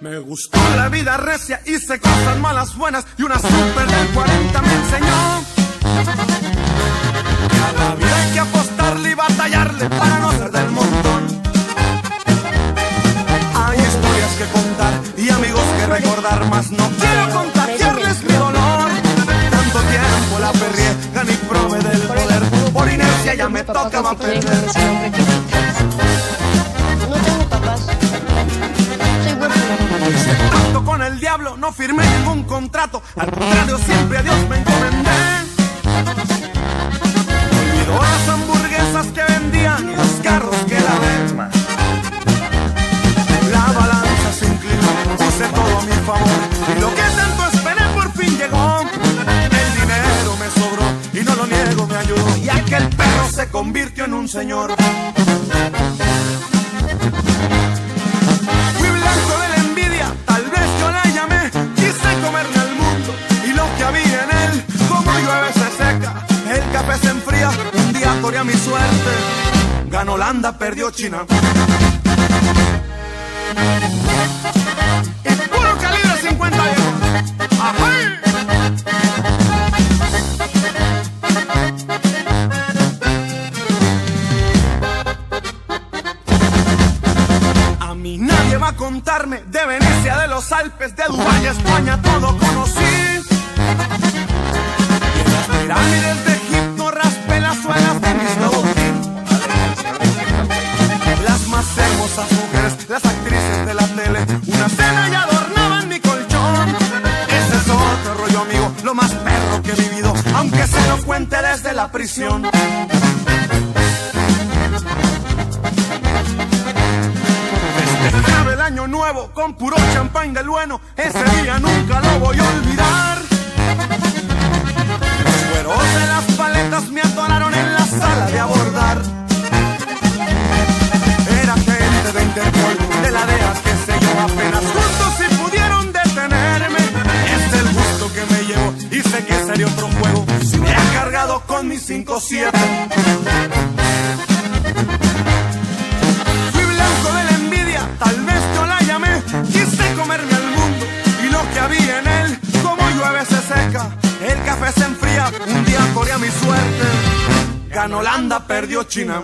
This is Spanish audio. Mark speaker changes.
Speaker 1: Me gustó la vida recia, hice cosas malas, buenas y una super del 40 me enseñó. Cada vida hay que apostarle y batallarle para no ser del montón. Hay historias que contar y amigos que recordar, más no quiero contagiarles mi dolor. Tanto tiempo la perrié, gané y probé del poder. Por inercia ya me toca
Speaker 2: papás no
Speaker 1: firmé ningún contrato. Al contrario, siempre a Dios me encomendé. Olvidó las hamburguesas que vendían y los carros que la ven. La balanza se inclinó, puse todo a mi favor. Y lo que tanto esperé por fin llegó. El dinero me sobró y no lo niego, me ayudó. Y aquel perro se convirtió en un señor. Se enfría, un día corría mi suerte. Ganó Holanda, perdió China. Puro calibre 50 viejo. ¡Ajá! A mí nadie va a contarme de Venecia, de los Alpes, de Dubái, España, todo conocí. Las más hermosas mujeres, las actrices de la tele, una cena y adornaban mi colchón. Ese es otro rollo, amigo, lo más perro que he vivido, aunque se lo cuente desde la prisión. Festejaba el año nuevo con puro champán del bueno. Ese día nunca lo voy a olvidar. Con mi 5-7. Fui blanco de la envidia, tal vez yo la llamé. Quise comerme al mundo y lo que había en él, como llueve se seca. El café se enfría, un día corría mi suerte. Ganó Holanda, perdió China.